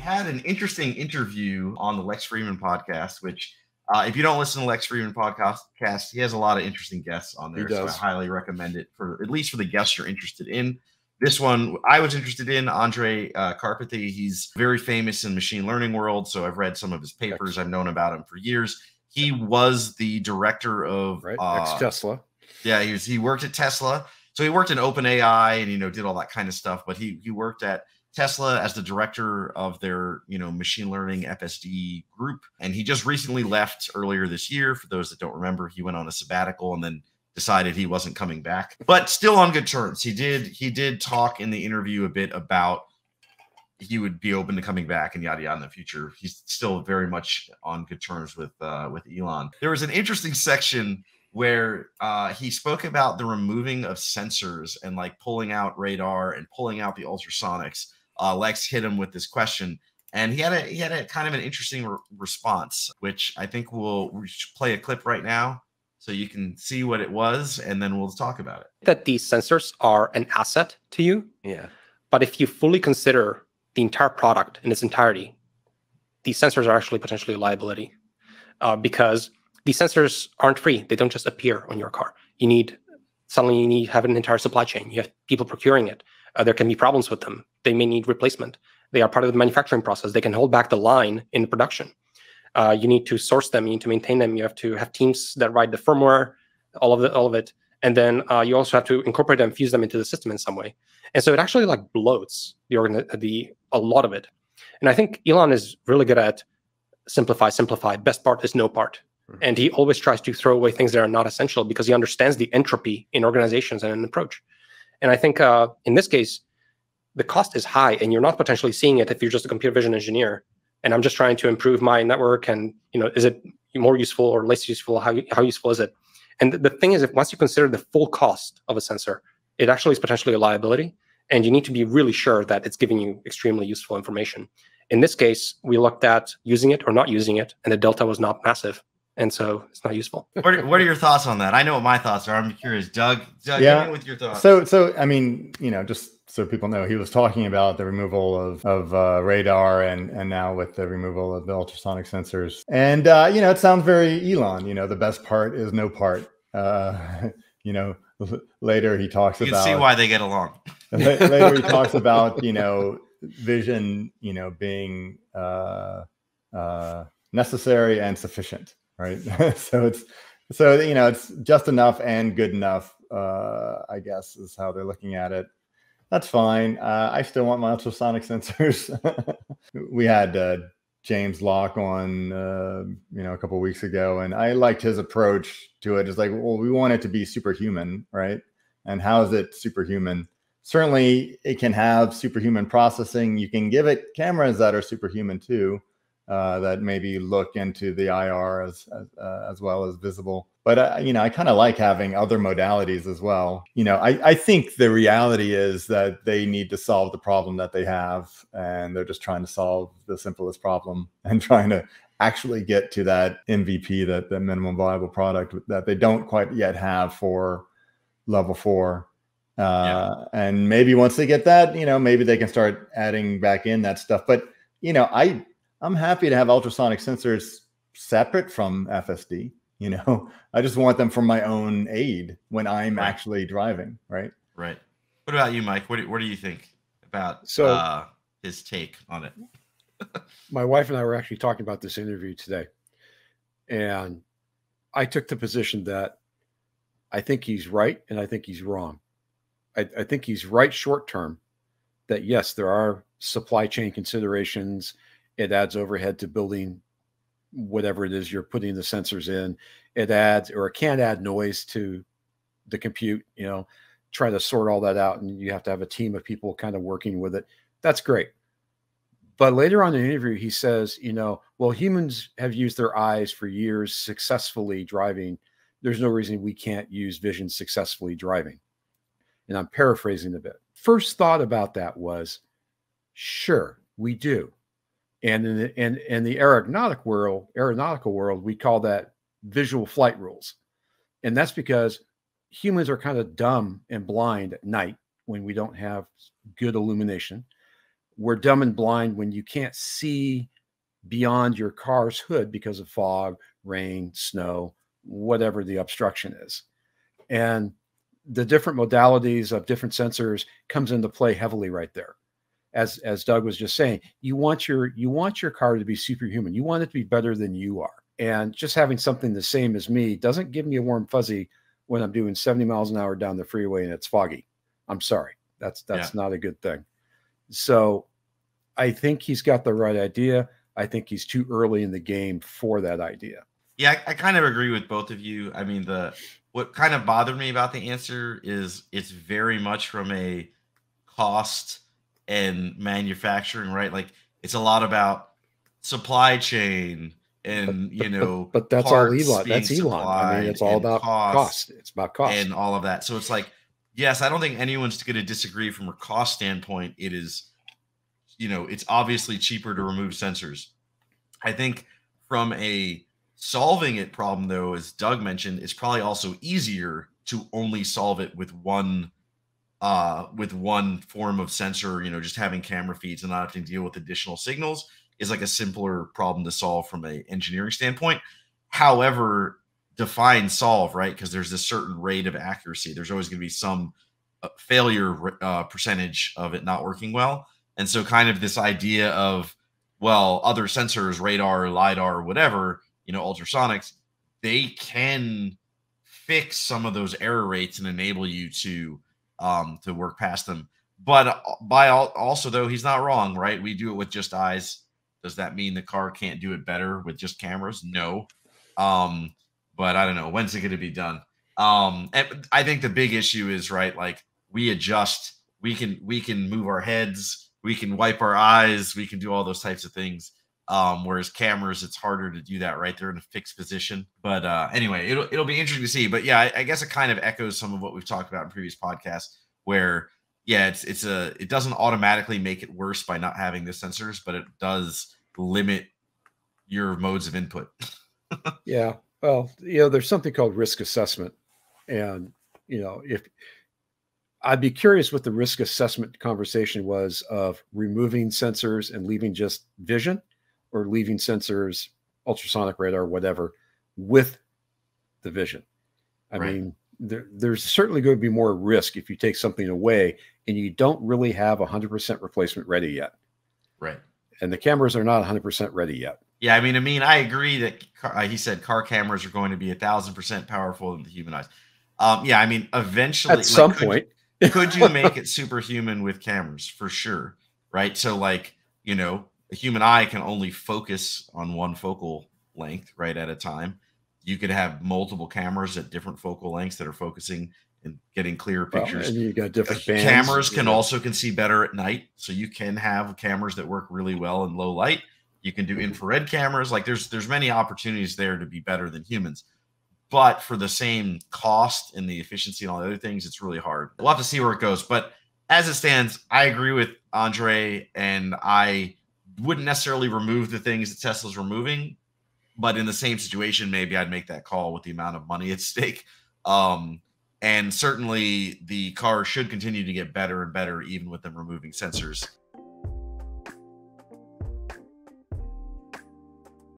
we had an interesting interview on the Lex Fridman podcast, which uh, if you don't listen to Lex Fridman podcast, he has a lot of interesting guests on there. So I highly recommend it for at least for the guests you're interested in. This one I was interested in Andrej uh, Karpathy. He's very famous in machine learning world, so I've read some of his papers. I've known about him for years. He was the director of right. Uh, Tesla. Yeah, he was. He worked at Tesla. So he worked in OpenAI and you know did all that kind of stuff. But he he worked at Tesla as the director of their, you know, machine learning FSD group. And he just recently left earlier this year. For those that don't remember, he went on a sabbatical and then decided he wasn't coming back. But still on good terms. He did he did talk in the interview a bit about he would be open to coming back and yada yada in the future. He's still very much on good terms with uh, with Elon. There was an interesting section where uh, he spoke about the removing of sensors and like pulling out radar and pulling out the ultrasonics uh, Lex hit him with this question, and he had a he had a kind of an interesting re- response, which I think we'll we play a clip right now so you can see what it was, and then we'll talk about it. That these sensors are an asset to you. Yeah. But if you fully consider the entire product in its entirety, these sensors are actually potentially a liability uh, because these sensors aren't free. They don't just appear on your car. You need suddenly you need have an entire supply chain. You have people procuring it. Uh, there can be problems with them. They may need replacement. They are part of the manufacturing process. They can hold back the line in production. Uh, you need to source them. You need to maintain them. You have to have teams that write the firmware, all of it, all of it, and then uh, you also have to incorporate them, fuse them into the system in some way. And so it actually like bloats the organ, the a lot of it. And I think Elon is really good at simplify, simplify. Best part is no part. Mm-hmm. And he always tries to throw away things that are not essential because he understands the entropy in organizations and an approach. And I think uh, in this case, the cost is high, and you're not potentially seeing it if you're just a computer vision engineer. And I'm just trying to improve my network, and you know, is it more useful or less useful? How how useful is it? And the thing is, if once you consider the full cost of a sensor, it actually is potentially a liability, and you need to be really sure that it's giving you extremely useful information. In this case, we looked at using it or not using it, and the delta was not massive and so it's not useful. what, are, what are your thoughts on that? I know what my thoughts are. I'm curious, Doug. Doug, yeah. with your thoughts. So, so I mean, you know, just so people know, he was talking about the removal of of uh, radar and and now with the removal of the ultrasonic sensors. And uh, you know, it sounds very Elon. You know, the best part is no part. Uh, you know, later he talks you about. see why they get along. later he talks about you know vision, you know, being uh, uh, necessary and sufficient right? so it's so you know it's just enough and good enough. Uh, I guess is how they're looking at it. That's fine. Uh, I still want my ultrasonic sensors. we had uh, James Lock on, uh, you know, a couple weeks ago, and I liked his approach to it. It's like, well, we want it to be superhuman, right? And how is it superhuman? Certainly, it can have superhuman processing. You can give it cameras that are superhuman too, uh, that maybe look into the IR as as, uh, as well as visible. But uh, you know, I kind of like having other modalities as well. You know, I, I think the reality is that they need to solve the problem that they have, and they're just trying to solve the simplest problem and trying to actually get to that MVP, that the minimum viable product that they don't quite yet have for level four. Uh, yeah. And maybe once they get that, you know, maybe they can start adding back in that stuff. But you know, I I'm happy to have ultrasonic sensors separate from FSD. You know, I just want them for my own aid when I'm right. actually driving. Right. Right. What about you, Mike? What do, what do you think about so, uh, his take on it? my wife and I were actually talking about this interview today, and I took the position that I think he's right and I think he's wrong. I, I think he's right short term that yes, there are supply chain considerations it adds overhead to building whatever it is you're putting the sensors in. It adds or it can add noise to the compute, you know, try to sort all that out. And you have to have a team of people kind of working with it. That's great. But later on in the interview, he says, you know, well, humans have used their eyes for years successfully driving. There's no reason we can't use vision successfully driving. And I'm paraphrasing a bit. First thought about that was, sure, we do. And in the, in, in the aeronautic world, aeronautical world, we call that visual flight rules. And that's because humans are kind of dumb and blind at night when we don't have good illumination. we're dumb and blind when you can't see beyond your car's hood because of fog, rain, snow, whatever the obstruction is. And the different modalities of different sensors comes into play heavily right there. As as Doug was just saying, you want your you want your car to be superhuman. You want it to be better than you are. And just having something the same as me doesn't give me a warm fuzzy when I'm doing 70 miles an hour down the freeway and it's foggy. I'm sorry. That's that's yeah. not a good thing. So I think he's got the right idea. I think he's too early in the game for that idea. Yeah, I, I kind of agree with both of you. I mean, the what kind of bothered me about the answer is it's very much from a cost and manufacturing, right? Like it's a lot about supply chain and you know, but, but that's all Elon. That's Elon. I mean, it's all about cost, cost. It's about cost and all of that. So it's like, yes, I don't think anyone's going to disagree from a cost standpoint. It is you know, it's obviously cheaper to remove sensors. I think from a solving it problem, though, as Doug mentioned, it's probably also easier to only solve it with one uh with one form of sensor, you know, just having camera feeds and not having to deal with additional signals is like a simpler problem to solve from a engineering standpoint. However, define solve, right? Because there's a certain rate of accuracy. There's always going to be some uh, failure uh, percentage of it not working well. And so, kind of this idea of, well, other sensors, radar, LIDAR, whatever, you know, ultrasonics, they can fix some of those error rates and enable you to um to work past them. But uh, by all, also though, he's not wrong, right? We do it with just eyes. Does that mean the car can't do it better with just cameras? No. Um, but I don't know when's it going to be done. Um, and I think the big issue is right, like we adjust, we can we can move our heads, we can wipe our eyes, we can do all those types of things. Um, whereas cameras, it's harder to do that right there in a fixed position. But uh, anyway, it'll it'll be interesting to see. But yeah, I, I guess it kind of echoes some of what we've talked about in previous podcasts, where yeah, it's it's a it doesn't automatically make it worse by not having the sensors, but it does limit your modes of input. yeah. Well, you know, there's something called risk assessment. And, you know, if I'd be curious what the risk assessment conversation was of removing sensors and leaving just vision or leaving sensors, ultrasonic radar, whatever, with the vision. I right. mean, there, there's certainly going to be more risk if you take something away and you don't really have 100% replacement ready yet. Right. And the cameras are not 100% ready yet. Yeah, I mean, I mean, I agree that uh, he said car cameras are going to be a thousand percent powerful in the human eyes. Um, yeah, I mean, eventually, at some point, could you make it superhuman with cameras for sure right so like you know a human eye can only focus on one focal length right at a time you could have multiple cameras at different focal lengths that are focusing and getting clear pictures well, and you got different bands, cameras can yeah. also can see better at night so you can have cameras that work really well in low light you can do mm-hmm. infrared cameras like there's there's many opportunities there to be better than humans but for the same cost and the efficiency and all the other things, it's really hard. We'll have to see where it goes. But as it stands, I agree with Andrej, and I wouldn't necessarily remove the things that Tesla's removing, but in the same situation, maybe I'd make that call with the amount of money at stake. Um, and certainly the car should continue to get better and better, even with them removing sensors.